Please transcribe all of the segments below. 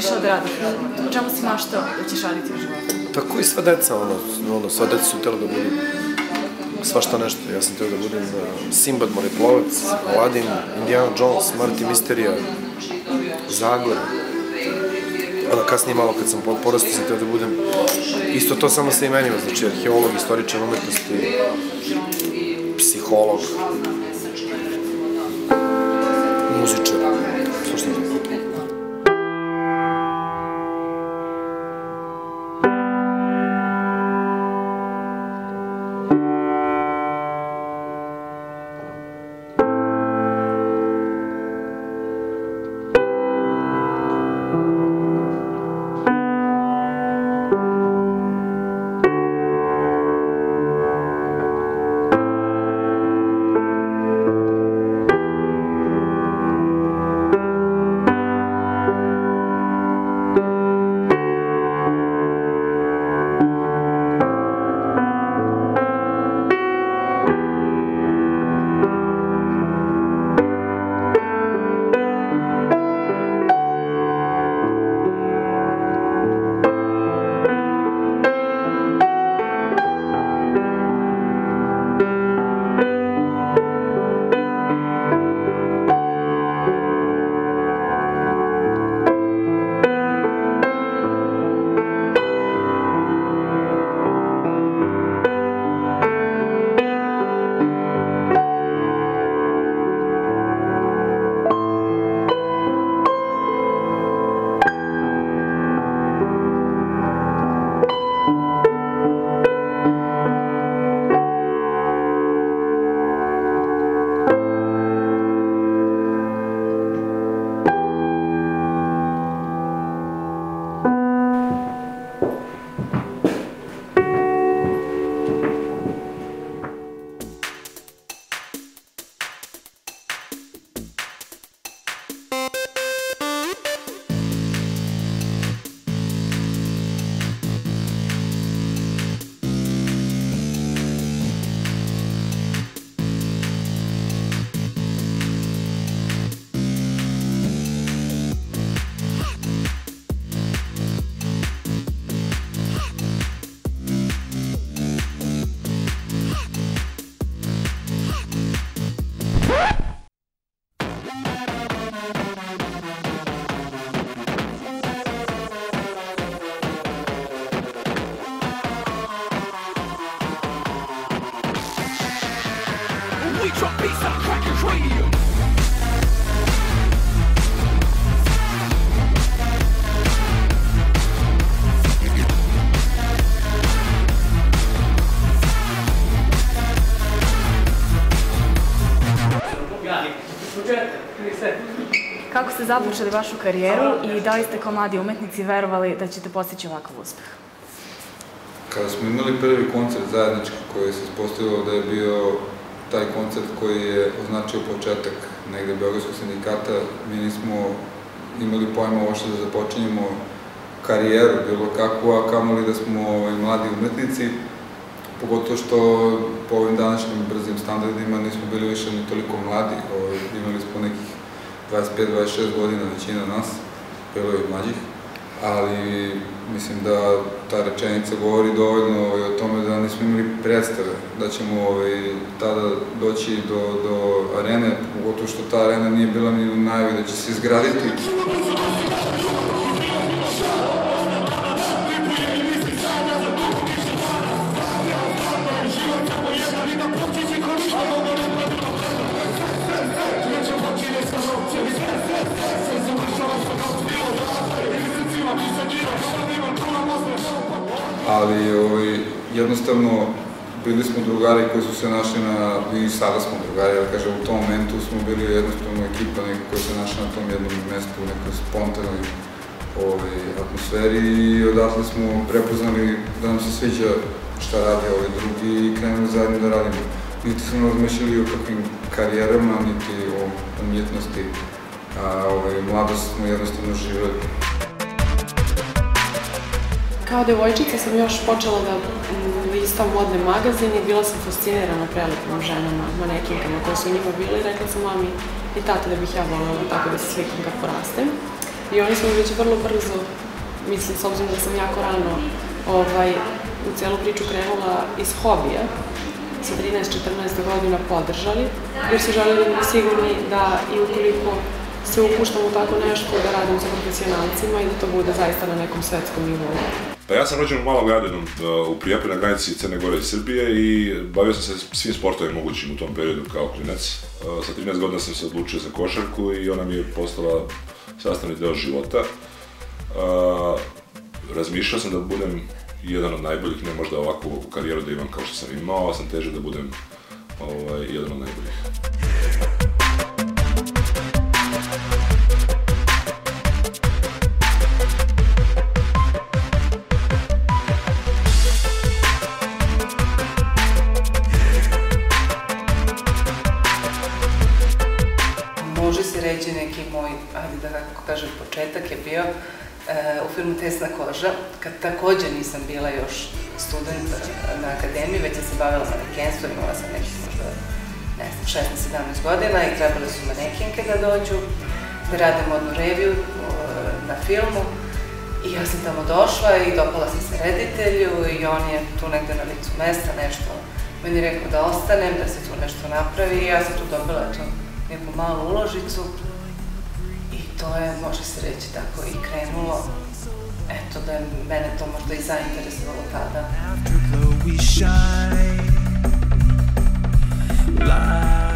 razmišljao da radiš u čemu si maštao da ćeš raditi u životu? Tako i sva deca, ono, ono sva deca su htjela da budu svašta nešto. Ja sam htio da budem uh, Simbad, Moriplovac, Aladdin, Indiana Jones, Marty Misterija, Zagor. Onda kasnije malo kad sam porastao sam htio da budem isto to samo sa imenima, znači arheolog, istoričar umetnosti, psiholog, muzičar, započeli vašu karijeru i da li ste kao mladi umetnici verovali da ćete postići ovakav uspeh? Kada smo imali prvi koncert zajednički koji se ispostavilo da je bio taj koncert koji je označio početak negde Beogradskog sindikata, mi nismo imali pojma uopšte da započinjemo karijeru bilo kakvu, a kamoli da smo ovaj, mladi umetnici, pogotovo što po ovim današnjim brzim standardima nismo bili više ni toliko mladi, ovaj, imali smo nekih 25-26 godina većina nas, bilo i mlađih, ali mislim da ta rečenica govori dovoljno ovaj, o tome da nismo imali predstave, da ćemo ovaj, tada doći do, do arene, pogotovo što ta arena nije bila ni u najavi da će se izgraditi. Jednostavno bili smo drugari koji su se našli na, i sada smo drugari, da kažem, u tom momentu smo bili jednostavno ekipa neka koja se našla na tom jednom mestu, u nekoj spontanoj ovaj, atmosferi i odatle smo prepoznali da nam se sviđa šta radi ovaj drugi i krenuli zajedno da radimo. Niti smo razmišljali o kakvim karijerama, niti o umjetnosti, a ovaj, mladost smo jednostavno živeli. Kao devojčica sam još počela da mm, listam modne magazine i bila sam fascinirana prelepim ženama, manekinkama koje su njima bile i rekla sam mami, i tata da bih ja voljela tako da se slikam kad porastem. I oni su mi već vrlo brzo, mislim, s obzirom da sam jako rano ovaj, u celu priču krenula iz hobija, sa 13-14 godina podržali, jer su želeli da sigurni da i ukoliko se upuštam u tako nešto, da radim sa profesionalcima i da to bude zaista na nekom svetskom nivou. Pa ja sam rođen u malom gradu uh, u Prijepolju na granici Crne Gore i Srbije i bavio sam se svim sportovima mogućim u tom periodu kao klinac. Uh, Sa 13 godina sam se odlučio za košarku i ona mi je postala sastavni deo života. Uh, Razmišljao sam da budem jedan od najboljih, ne možda ovakvu karijeru da imam kao što sam imao, ali sam težio da budem ovaj, jedan od najboljih. Bio e, u filmu Tesna koža, kad takođe nisam bila još student e, na akademiji, već sam se bavila manekenstvom, imala sam nekih možda, ne znam, 16-17 godina i trebale su manekinke da dođu, da rade modnu reviju na filmu. I ja sam tamo došla i dopala sam se reditelju i on je tu negde na licu mesta nešto meni rekao da ostanem, da se tu nešto napravi i ja sam tu dobila eto, neku malu uložicu to je, može se reći tako, i krenulo. Eto, da je mene to možda i zainteresovalo tada. Afterglow we shine like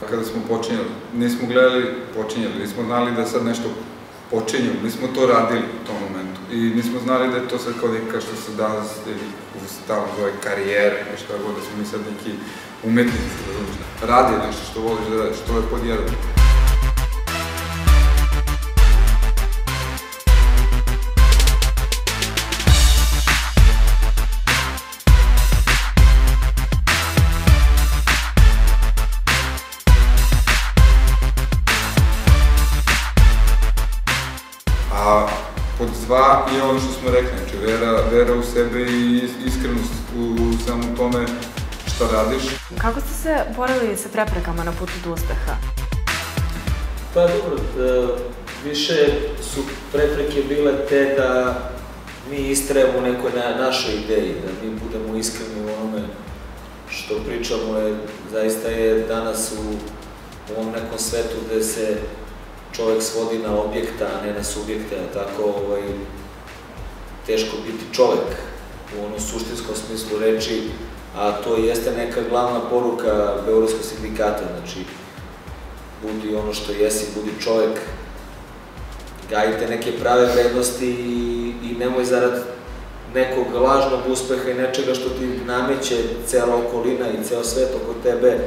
Kada smo počinjali, nismo gledali počinjali, nismo znali da sad nešto počinjemo, mi smo to radili u tom momentu i nismo znali da je to sad kao neka što se danas stalno zove karijera šta god, da smo mi sad neki umetnici, razumiješ, radi nešto što voliš da radiš, to je pod jedan. Dva je ono što smo rekli, znači vera, vera u sebe i is- iskrenost u, u samom tome šta radiš. Kako ste se borili sa preprekama na putu do uspeha? Pa dobro, e, više su prepreke bile te da mi istrajemo u nekoj na, našoj ideji, da mi budemo iskreni u onome što pričamo je, zaista je danas u, u ovom nekom svetu gde se čovjek svodi na objekta, a ne na subjekte, tako ovaj, teško biti čovjek u onom suštinskom smislu reči, a to jeste neka glavna poruka Beogradskog sindikata, znači budi ono što jesi, budi čovjek, gajite neke prave vrednosti i, i nemoj zarad nekog lažnog uspeha i nečega što ti nameće cela okolina i ceo svet oko tebe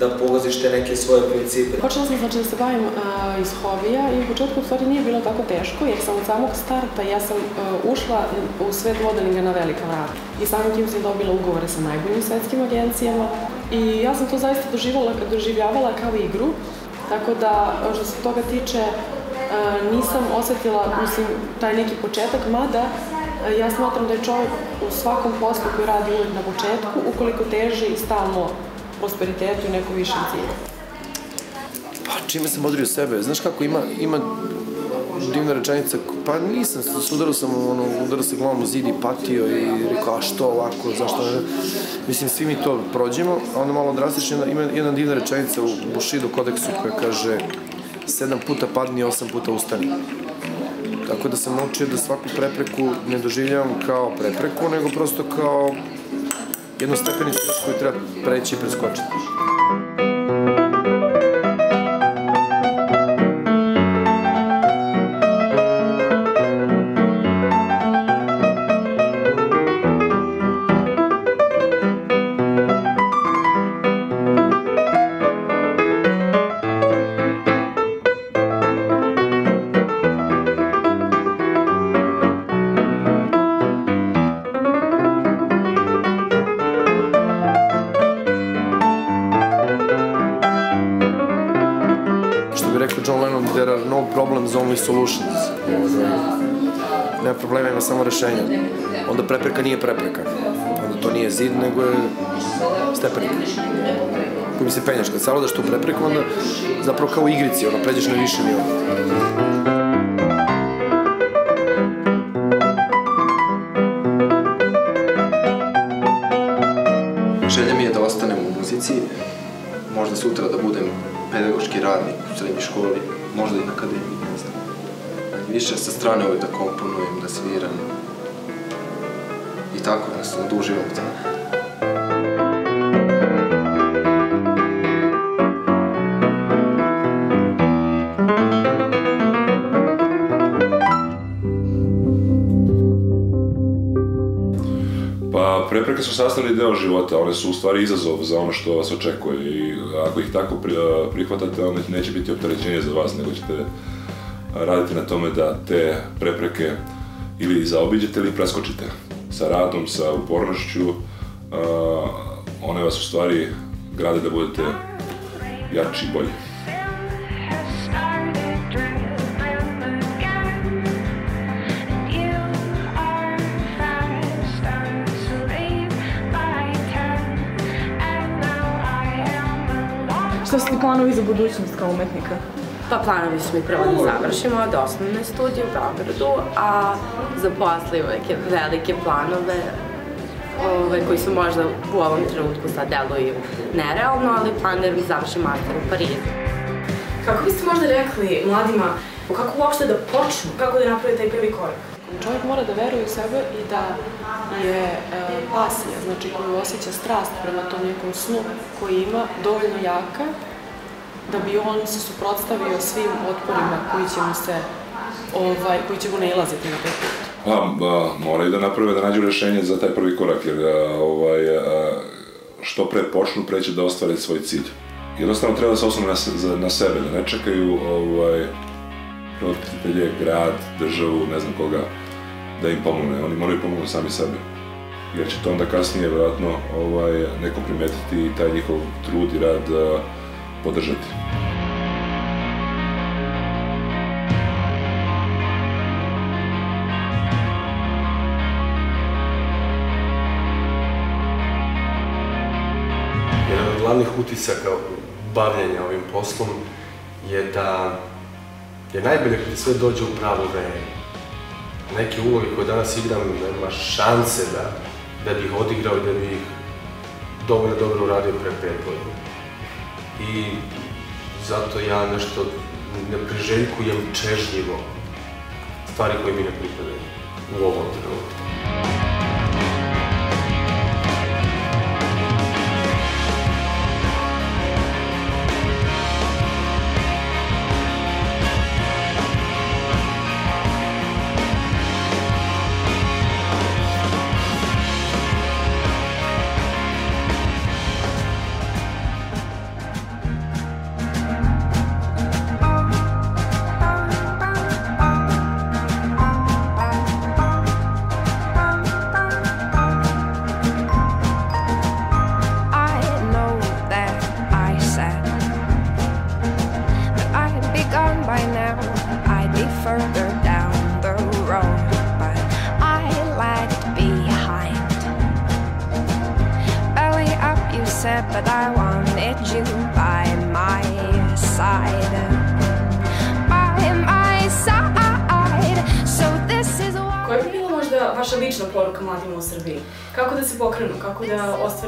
da polaziš te neke svoje principe. Počela sam znači da se bavim uh, iz hobija i u početku u stvari nije bilo tako teško jer sam od samog starta ja sam uh, ušla u svet modelinga na velika vrata. I samim tim sam dobila ugovore sa najboljim svetskim agencijama i ja sam to zaista doživala, doživljavala kao igru. Tako da što se toga tiče uh, nisam osetila mislim, taj neki početak, mada ja smatram da je čovjek u svakom poslu koji radi uvijek na početku, ukoliko teži stalno prosperitetu i nekom višem cilju. Pa čime sam odrio sebe? Znaš kako ima, ima divna rečenica, pa nisam, sudarao sam, ono, udarao se glavom u zid i patio i rekao, a što ovako, zašto ne? Mislim, svi mi to prođemo, a onda malo drastično, ima jedna divna rečenica u Bushido kodeksu koja kaže sedam puta padni, osam puta ustani. Tako da sam naučio da svaku prepreku ne doživljavam kao prepreku, nego prosto kao едностепените, които трябва да пречи и прескочат. Only solutions. Nema problema, ima samo rešenja. Onda prepreka nije prepreka. Onda to nije zid, nego je stepenik. Kojim se penjaš. Kad savladaš tu prepreku, onda zapravo kao u igrici, ono, pređeš na više nivo. Želja mi je da ostanem u muzici, možda sutra da budem pedagoški radnik u srednjoj školi, možda i na akademiji, ne znam. Više sa strane uvijek da komponujem, da sviram. I tako, jednostavno, da uživam u tome. Pa prepreke su sastavni deo života, one su u stvari izazov za ono što vas očekuje i ako ih tako pri- prihvatate, onda neće biti opterećenje za vas, nego ćete raditi na tome da te prepreke ili zaobiđete ili preskočite. Sa radom, sa upornošću, one vas u stvari grade da budete jači i bolji. Šta su ti planovi za budućnost kao umetnika? Pa planovi su mi prvo da završimo od osnovne studije u Beogradu, a za posle uvek je velike planove ove, koji su možda u ovom trenutku sad deluju nerealno, ali planiram da završim master u Parizu. Kako biste možda rekli mladima kako uopšte da počnu, kako da naprave taj prvi korak? Čovjek mora da veruje u sebe i da je e, pasija, znači koju osjeća strast prema tom nekom snu koji ima, dovoljno jaka da bi on se suprotstavio svim otporima koji će mu se, ovaj, koji će mu nailaziti na taj put. Pa, ba, moraju da naprave, da nađu rešenje za taj prvi korak, jer a, ovaj, a, što pre počnu, pre će da ostvare svoj cilj. Jednostavno treba da se osnovne na, na sebe, da ne čekaju ovaj, roditelje, grad, državu, ne znam koga, da im pomogne. Oni moraju pomognu sami sebe. Jer će to onda kasnije, vjerojatno, ovaj, neko primetiti i taj njihov trud i rad a, podržati. Jedan od glavnih utisaka bavljenja ovim poslom je da je najbolje kad ti sve dođe u pravo vreme. Neke uloge koje danas igram nema šanse da, da bih odigrao i da bih dovoljno dobro uradio pre pet godina. I zato ja nešto ne priželjkujem čežljivo stvari koje mi ne pripadaju u ovom trenutku.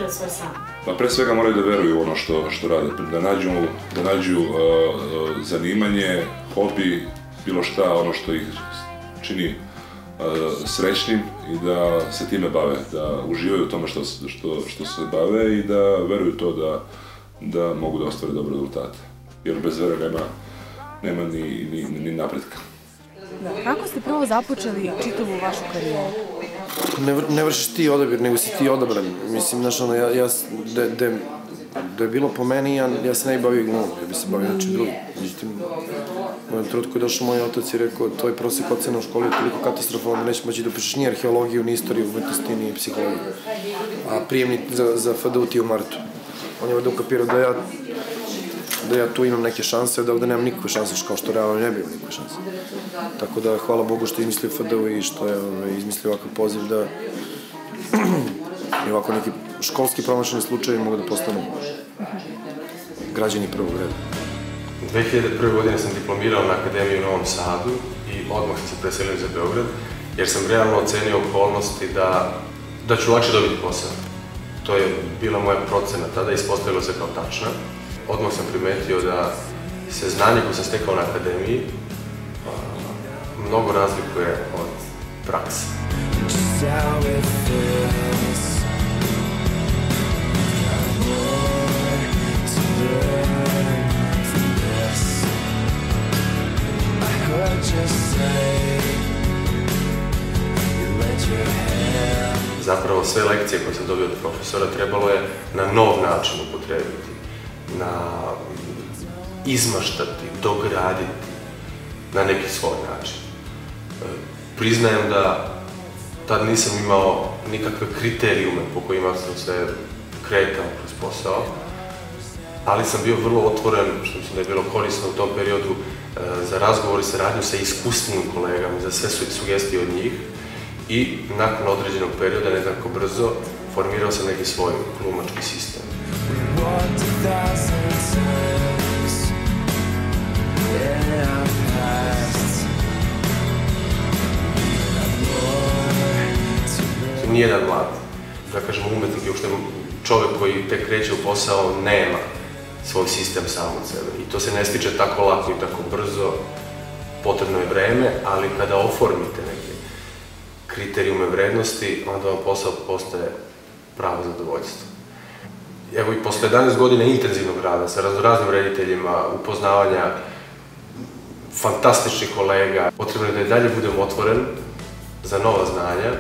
Da svoj san? Pa pre svega moraju da veruju ono što, što rade, da nađu, da nađu uh, uh, zanimanje, hobi, bilo šta, ono što ih čini uh, srećnim i da se time bave, da uživaju u tome što, što, što se bave i da veruju to da, da mogu da ostvare dobre rezultate. Jer bez vere nema, nema ni, ni, ni napretka. Da. Kako ste prvo započeli čitavu vašu karijeru? Ne, vr- ne vršiš ti odabir, nego si ti odabran. Mislim, znaš, ono, ja, ja, da, da, da je bilo po meni, ja, ja se ne bi bavio glumom, ja bi se bavio nečim drugim. Međutim, u jednom trenutku je došao moj otac i rekao, tvoj prosek ocena u školi je toliko katastrofalan nećeš moći da upišeš ni arheologiju, ni istoriju, umetnosti, ni psihologiju. A prijemni za, za FDU ti u martu. On je ovde ukapirao da ja da ja tu imam neke šanse, da ovde nemam nikakve šanse, kao što realno ne bi imao nikakve šanse. Tako da, hvala Bogu što je izmislio FDU i što je ovaj, izmislio ovakav poziv da i ovako neki školski promašeni slučajevi mogu da postanu građani prvog reda. 2001. godine sam diplomirao na Akademiji u Novom Sadu i odmah sam se preselio za Beograd, jer sam realno ocenio okolnosti da, da ću lakše dobiti posao. To je bila moja procena tada, ispostavilo se kao tačna. Odmah sam primetio da se znanje koje sam stekao na Akademiji mnogo razlikuje od prakse. Zapravo sve lekcije koje sam dobio od profesora trebalo je na nov način upotrebiti, na izmaštati, dograditi na neki svoj način. E, Priznajem da tad nisam imao nikakve kriterijume po kojima sam se kretao kroz posao, ali sam bio vrlo otvoren, što mislim da je bilo korisno u tom periodu, e, za razgovor i saradnju sa iskusnim kolegama, za sve su sugestije od njih i nakon određenog perioda, ne znam kako brzo, formirao sam neki svoj glumački sistem. Nijedan mlad, da kažem umetnik i uopšte čovjek koji tek kreće u posao nema svoj sistem sam od sebe. I to se ne stiče tako lako i tako brzo, potrebno je vreme, ali kada oformite neke kriterijume vrednosti, onda vam posao postaje pravo zadovoljstvo. Evo i posle 11 godina intenzivnog rada sa raznoraznim rediteljima, upoznavanja fantastičnih kolega, potrebno je da i dalje budem otvoren za nova znanja,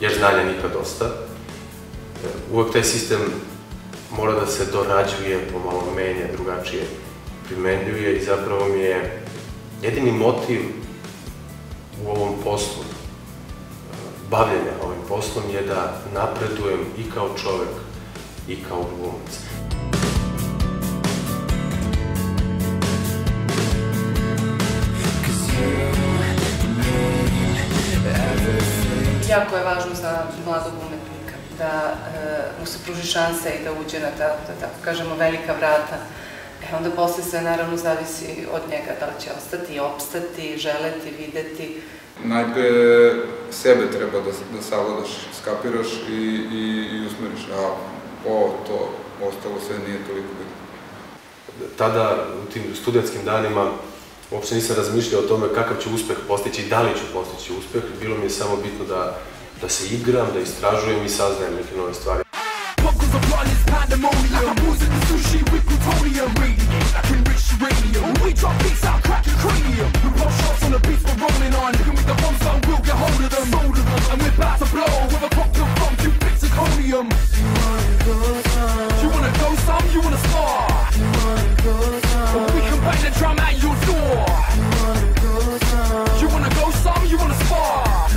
jer znanja nikad dosta. Uvek taj sistem mora da se dorađuje, pomalo menja, drugačije primenjuje i zapravo mi je jedini motiv u ovom poslu, bavljenja ovim poslom je da napredujem i kao čovek i kao glumac. Jako je važno za mladog umetnika da e, mu se pruži šansa i da uđe na ta, da tako kažemo, velika vrata. E onda posle sve naravno zavisi od njega da li će ostati, opstati, želeti, videti. Najpre sebe treba da, da savladaš, skapiraš i, i, i usmeriš, a ovo, to, ostalo sve nije toliko bitno. Tada, u tim studentskim danima, uopšte nisam razmišljao o tome kakav ću uspeh postići i da li ću postići uspeh. Bilo mi je samo bitno da, da se igram, da istražujem i saznajem neke nove stvari. Rolling on. With the bombs, we'll get hold of them. And we're about to blow. With a cocktail from two bits of zirconium. You wanna go some? You wanna spar? Or we can bang the drum at your door. You wanna go some? You wanna spar?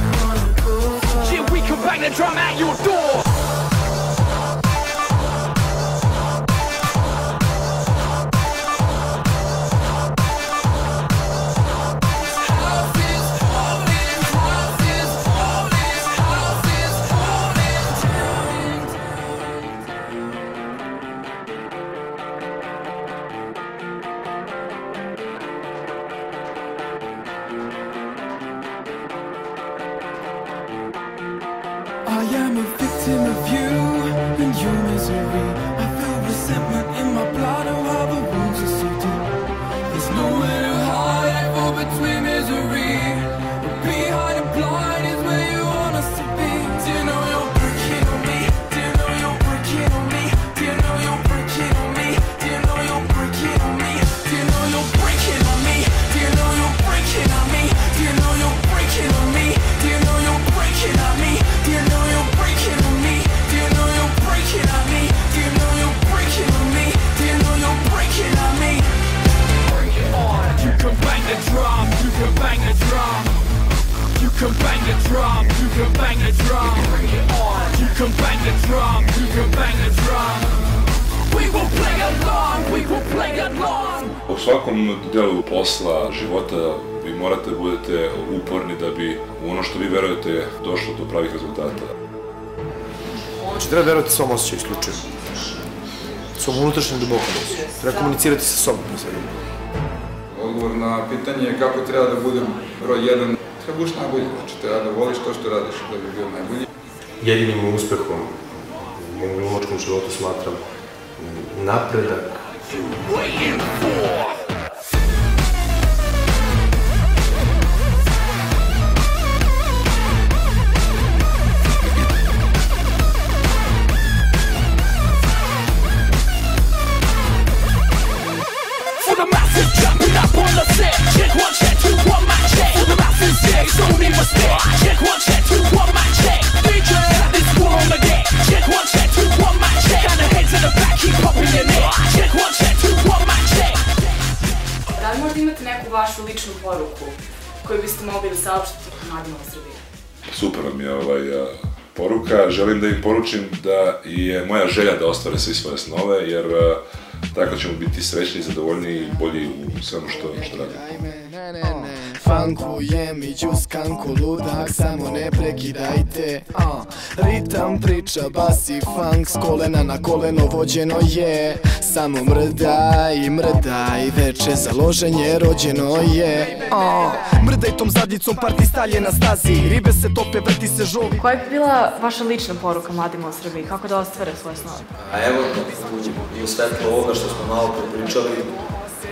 Yeah, we can bang the drum at your door. U svakom delu posla, života, vi morate da budete uporni da bi u ono što vi verujete došlo do pravih rezultata. Znači, treba verovati svom osjećaju isključivo. Svom unutrašnjem dubokom osjećaju. Treba komunicirati sa sobom, pre svega. Odgovor na pitanje je kako treba da budem broj jedan. Treba budeš najbolji, znači treba da voliš to što radiš da bi bio najbolji. Jedinim uspehom u mom glumačkom životu smatram napredak Waiting for. For the masses jumping up on the set. Check one, check two, one, check. For the masses, yeah, don't need respect. Check one, check two, one, my check. DJ, got this deck. Check one, check two, one, my check. Got the head to the back, keep popping your neck. Check one, check two, one, my check. Da li možda imate neku vašu ličnu poruku koju biste mogli da saopštite mladima u Srbiji? Super vam je ovaj a, poruka. Želim da im poručim da je moja želja da ostvare svi svoje snove, jer a, tako ćemo biti srećni, zadovoljni i bolji u svemu što, što radimo. Funkujem i džuskam ko ludak, samo ne prekidajte uh. Ritam priča, bas i funk, s kolena na koleno vođeno je Samo mrdaj, mrdaj, veče za loženje rođeno je uh. Mrdaj tom zadnjicom, parti stalje na stazi Ribe se tope, vrti se žog Koja bi bila vaša lična poruka mladima u Srbiji? Kako da ostvare svoje snove? A evo, u, i u svetlu ovoga što smo malo prepričali,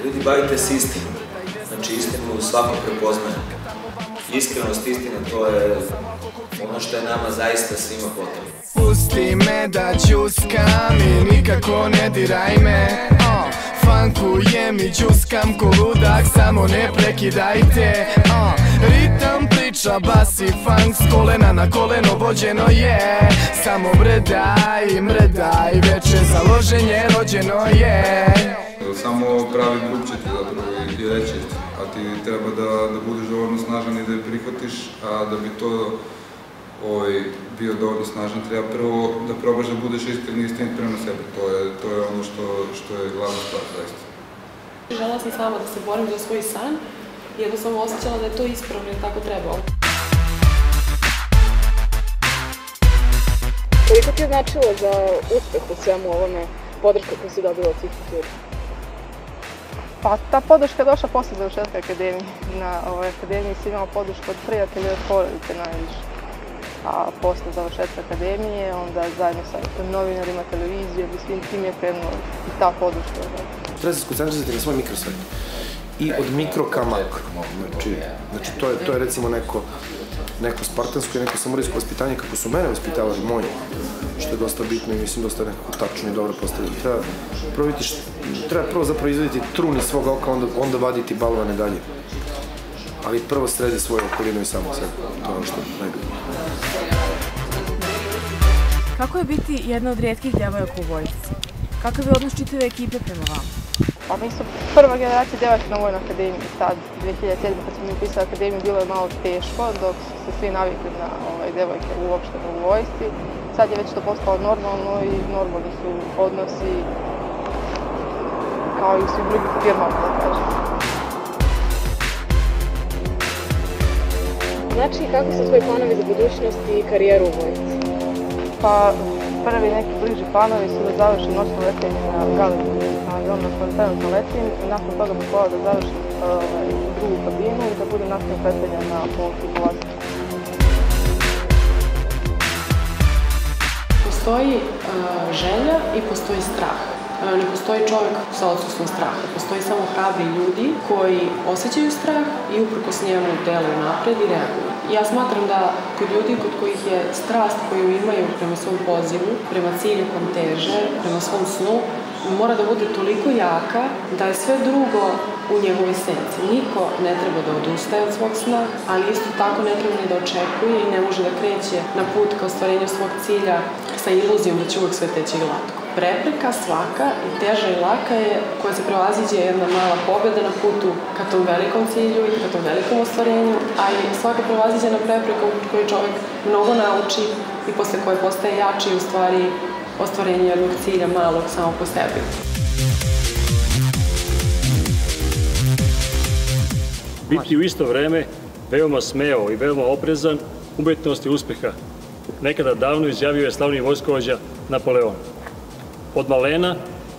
ljudi bavite se istinom. Znači istinu svako prepoznaje. Iskrenost istine to je ono što je nama zaista svima potrebno. Pusti me da džuskam i nikako ne diraj me uh. Funkujem i džuskam ko ludak, samo ne prekidajte uh. Ritam priča, bas i funk, s kolena na koleno vođeno je Samo mrdaj, mrdaj, veče za loženje rođeno je Samo pravi drug će ti zapravo i- reći, ti treba da, da budeš dovoljno snažan i da je prihvatiš, a da bi to ovaj, bio dovoljno snažan, treba prvo da probaš da budeš iskren i istinit prema sebi. To je, to je ono što, što je glavna stvar, zaista. Žela sam sama da se borim za svoj san i jednostavno osjećala da je to ispravno i tako trebalo. Koliko ti je značilo za uspeh u svemu ovome podrška koju si dobila od svih ljudi? Pa ta podrška je došla posle završetka akademije. Na ovoj akademiji si imao podršku od prijatelja i od porodice najviše. A posle završetka akademije, onda zajedno sa novinarima, televizijom i svim tim je krenuo i ta podrška. Treba se skoncentrisati na svoj mikrosvet. I od mikro ka makro. Znači, znači to, je, to je recimo neko, neko spartansko i neko samurijsko vaspitanje kako su mene vaspitavali moji, što je dosta bitno i mislim dosta nekako tačno i dobro postavljeno. Treba prvo vidjeti št- treba prvo zapravo izvediti trun iz svog oka, onda, onda vaditi balvane dalje. Ali prvo sredi svoju okolinu i samo sebe. To je ono što je najbitnije. Kako je biti jedna od rijetkih djevojaka u vojsci? Kakav je odnos čitave ekipe prema vama? Pa mi su prva generacija djevojaka na vojnoj akademiji. Tad, 2007. kad smo mi upisali akademiju, bilo je malo teško, dok su se svi navikli na ovaj, djevojke uopšte u vojsci. Sad je već to postalo normalno i normalni su odnosi kao i u svim drugim firmama, da kažem. Znači, kako su tvoji planovi za budućnost i karijeru u vojsci? Pa prvi neki bliži planovi su da završim noćno letenje na Galibu, na avionu na trenutno letim i nakon toga bih volao da završim ovaj, drugu kabinu i da budem nastavnik letenja na pomoću polazišta. Postoji uh, želja i postoji strah. Uh, ne postoji čovjek sa odsustvom straha. Postoji samo hrabri ljudi koji osjećaju strah i uprkos njemu deluju napred i reaguju. Ja smatram da kod ljudi kod kojih je strast koju imaju prema svom pozivu, prema cilju kom teže, prema svom snu, mora da bude toliko jaka da je sve drugo u njegovoj senci. Niko ne treba da odustaje od svog sna, ali isto tako ne treba ni da očekuje i ne može da kreće na put ka ostvarenju svog cilja sa iluzijom da će uvek sve teći glatko. Prepreka svaka i teža i laka je koja se prevaziđe jedna mala pobjeda na putu ka tom velikom cilju i ka tom velikom ostvarenju, a i svaka prevaziđena prepreka u kojoj čovjek mnogo nauči i posle koje postaje jači u stvari ostvarenje jednog cilja malog samo po sebi. Biti u isto vreme veoma smeo i veoma oprezan umetnosti uspeha. Nekada davno izjavio je slavni vojskovođa Napoleon. Od malena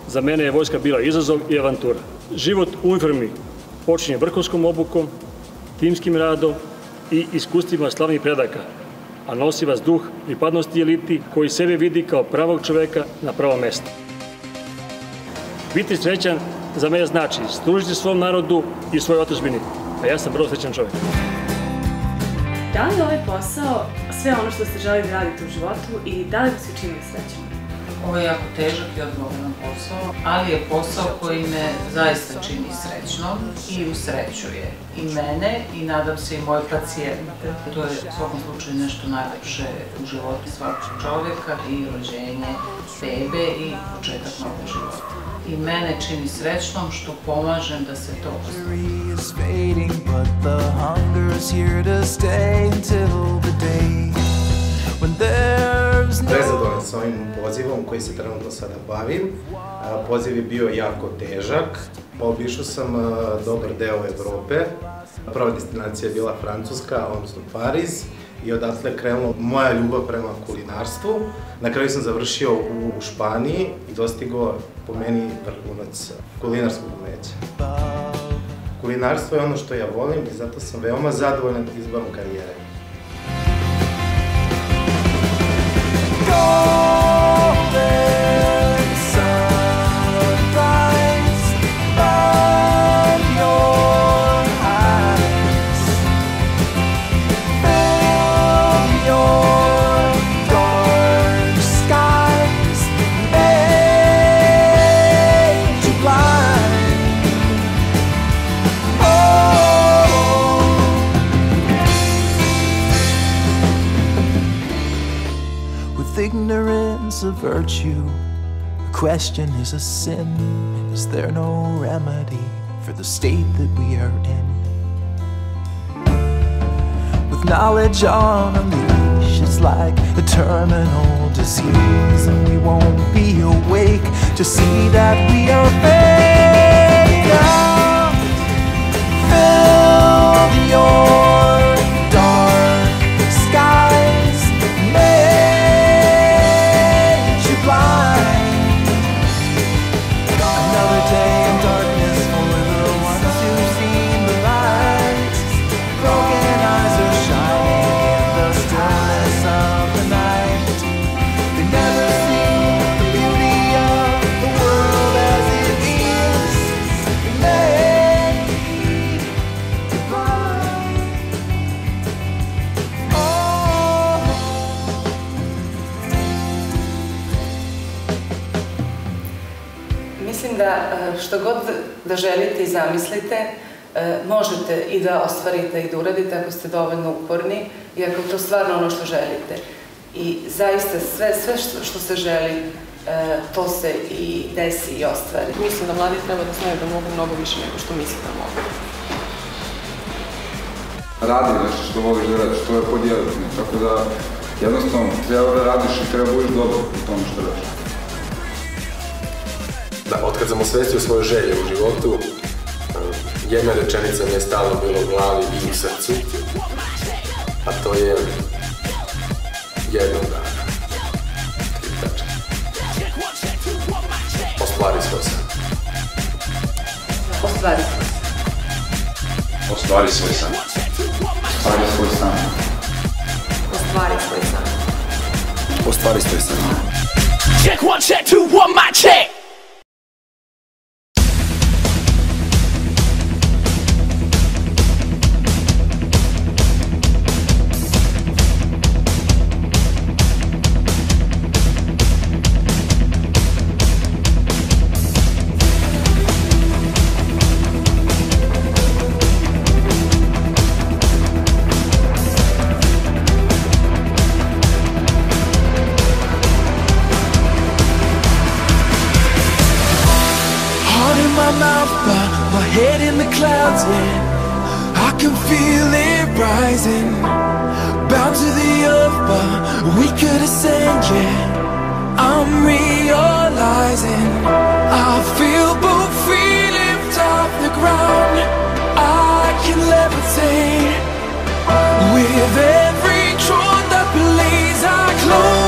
za mene je vojska bila izazov i avantura. Život u uniformi počinje vrhunskom obukom, timskim radom i iskustvima slavnih predaka, a nosi vas duh pripadnosti eliti koji sebe vidi kao pravog čoveka na pravo mesto. Biti srećan za mene znači služiti svom narodu i svojoj otačbini, a ja sam vrlo srećan čovjek. Da li je ovaj posao sve ono što ste želi da radite u životu i da li bi se učinili srećom? Ovo je jako težak i odgovoran posao, ali je posao koji me zaista čini srećnom i usrećuje i mene i nadam se i moje pacijente. To je u svakom slučaju nešto najlepše u životu svakog čovjeka i rođenje bebe i početak novog života. I mene čini srećnom što pomažem da se to no Prezadovoljan sam ovim pozivom koji se trenutno sada bavim. Poziv je bio jako težak. Obišao sam dobar deo Evrope. Prva destinacija je bila Francuska, odnosno Pariz. I odatle je krenula moja ljubav prema kulinarstvu. Na kraju sam završio u Španiji i dostigao po meni vrhunac kulinarskog umeća. Kulinarstvo je ono što ja volim i zato sam veoma zadovoljan izborom karijere. golden virtue. The question is a sin. Is there no remedy for the state that we are in? With knowledge on a leash, it's like a terminal disease, and we won't be awake to see that we are victims. Zamislite, e, možete i da ostvarite i da uradite ako ste dovoljno uporni i ako to stvarno ono što želite. I zaista sve, sve što, što se želi, e, to se i desi i ostvari. Mislim da mladi treba da znaju da mogu mnogo više nego što misle da mogu. Radi nešto što voliš da radiš, to je podijeliti. Tako da jednostavno treba da radiš i treba budeš dobar u tome što radiš. Da, otkad sam osvestio svoje želje u životu, jedna rečenica mi je stalno bila u glavi i u srcu, a to je jednog dana. Tri tačke. Ostvari svoj san. Ostvari se. Ostvari svoj san. Ostvari svoj san. Ostvari svoj san. Ostvari svoj san. check, one check, two, one, my check. my mouth, but my head in the clouds, yeah. I can feel it rising. Bound to the earth, but we could ascend, yeah. I'm realizing I feel both free, lift off the ground. I can levitate With every truth that believes I close